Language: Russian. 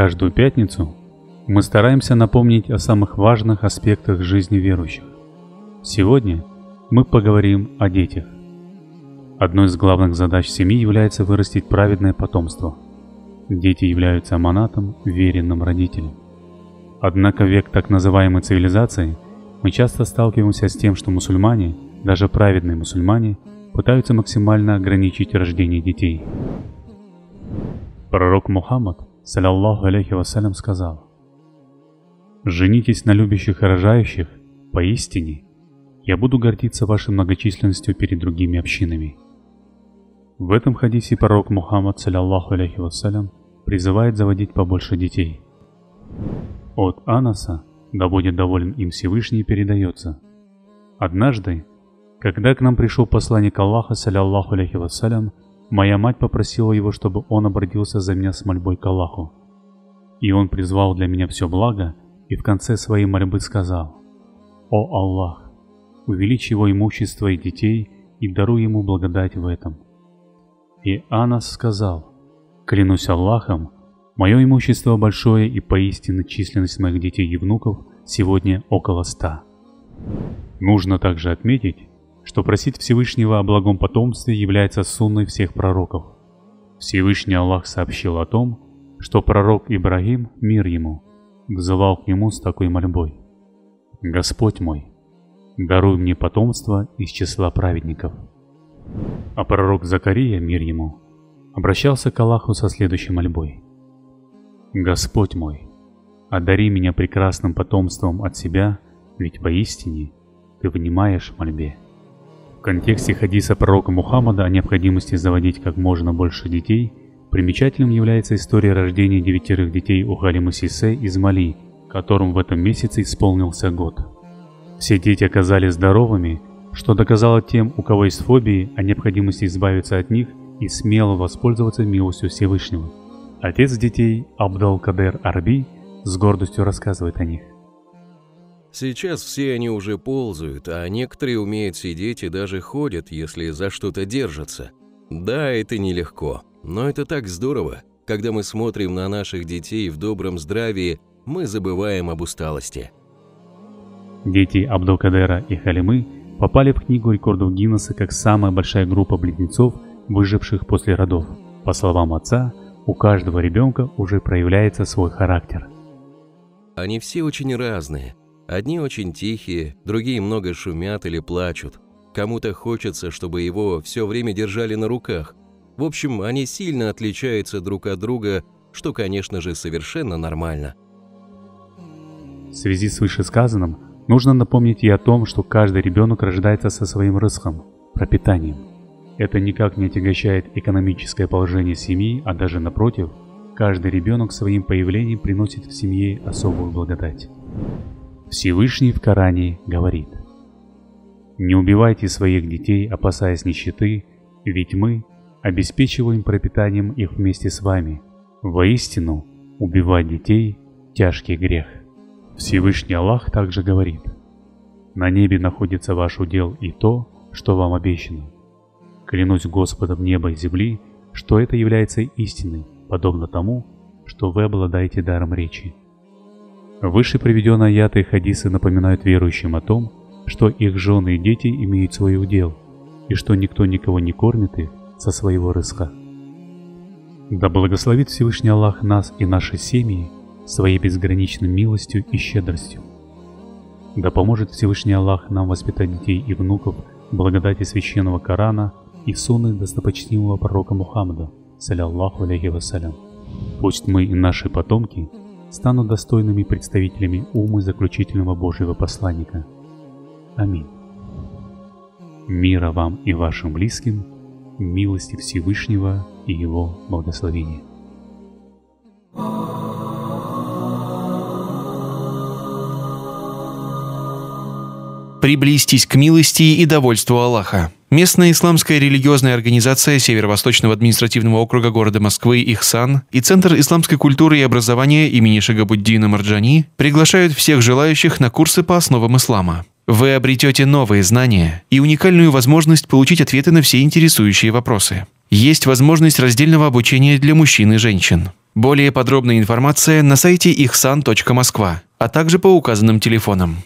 Каждую пятницу мы стараемся напомнить о самых важных аспектах жизни верующих. Сегодня мы поговорим о детях. Одной из главных задач семьи является вырастить праведное потомство. Дети являются аманатом, веренным родителям. Однако век так называемой цивилизации мы часто сталкиваемся с тем, что мусульмане, даже праведные мусульмане, пытаются максимально ограничить рождение детей. Пророк Мухаммад, саллаллаху алейхи вассалям, сказал, «Женитесь на любящих и рожающих, поистине, я буду гордиться вашей многочисленностью перед другими общинами». В этом хадисе пророк Мухаммад, саллаллаху алейхи вассалям, призывает заводить побольше детей. От Анаса, да будет доволен им Всевышний, передается. Однажды, когда к нам пришел посланник Аллаха, саллаллаху алейхи вассалям, моя мать попросила его, чтобы он обратился за меня с мольбой к Аллаху. И он призвал для меня все благо, и в конце своей мольбы сказал, «О Аллах, увеличь его имущество и детей, и даруй ему благодать в этом». И Анас сказал, «Клянусь Аллахом, мое имущество большое, и поистине численность моих детей и внуков сегодня около ста». Нужно также отметить, что просить Всевышнего о благом потомстве является сунной всех пророков. Всевышний Аллах сообщил о том, что пророк Ибрагим, мир ему, взывал к нему с такой мольбой. «Господь мой, даруй мне потомство из числа праведников». А пророк Закария, мир ему, обращался к Аллаху со следующей мольбой. «Господь мой, одари меня прекрасным потомством от себя, ведь поистине ты внимаешь мольбе». В контексте хадиса пророка Мухаммада о необходимости заводить как можно больше детей, примечательным является история рождения девятерых детей у Халимы Сисе из Мали, которым в этом месяце исполнился год. Все дети оказались здоровыми, что доказало тем, у кого есть фобии, о необходимости избавиться от них и смело воспользоваться милостью Всевышнего. Отец детей Абдал-Кадер Арби с гордостью рассказывает о них. Сейчас все они уже ползают, а некоторые умеют сидеть и даже ходят, если за что-то держатся. Да, это нелегко, но это так здорово. Когда мы смотрим на наших детей в добром здравии, мы забываем об усталости. Дети Абдулкадера и Халимы попали в книгу рекордов Гиннесса как самая большая группа близнецов, выживших после родов. По словам отца, у каждого ребенка уже проявляется свой характер. Они все очень разные, Одни очень тихие, другие много шумят или плачут. Кому-то хочется, чтобы его все время держали на руках. В общем, они сильно отличаются друг от друга, что, конечно же, совершенно нормально. В связи с вышесказанным, нужно напомнить и о том, что каждый ребенок рождается со своим рызхом, пропитанием. Это никак не отягощает экономическое положение семьи, а даже напротив, каждый ребенок своим появлением приносит в семье особую благодать. Всевышний в Коране говорит, «Не убивайте своих детей, опасаясь нищеты, ведь мы обеспечиваем пропитанием их вместе с вами. Воистину, убивать детей – тяжкий грех». Всевышний Аллах также говорит, «На небе находится ваш удел и то, что вам обещано. Клянусь Господом неба и земли, что это является истиной, подобно тому, что вы обладаете даром речи. Выше приведенные аяты и хадисы напоминают верующим о том, что их жены и дети имеют свой удел, и что никто никого не кормит их со своего рыска. Да благословит Всевышний Аллах нас и наши семьи своей безграничной милостью и щедростью. Да поможет Всевышний Аллах нам воспитать детей и внуков благодати священного Корана и сунны достопочтимого пророка Мухаммада, саллиллаху алейхи вассалям. Пусть мы и наши потомки – станут достойными представителями ума заключительного Божьего посланника. Аминь. Мира вам и вашим близким, милости Всевышнего и Его благословения. Приблизьтесь к милости и довольству Аллаха. Местная исламская религиозная организация Северо-Восточного административного округа города Москвы «Ихсан» и Центр исламской культуры и образования имени Шагабуддина Марджани приглашают всех желающих на курсы по основам ислама. Вы обретете новые знания и уникальную возможность получить ответы на все интересующие вопросы. Есть возможность раздельного обучения для мужчин и женщин. Более подробная информация на сайте ihsan.москва, а также по указанным телефонам.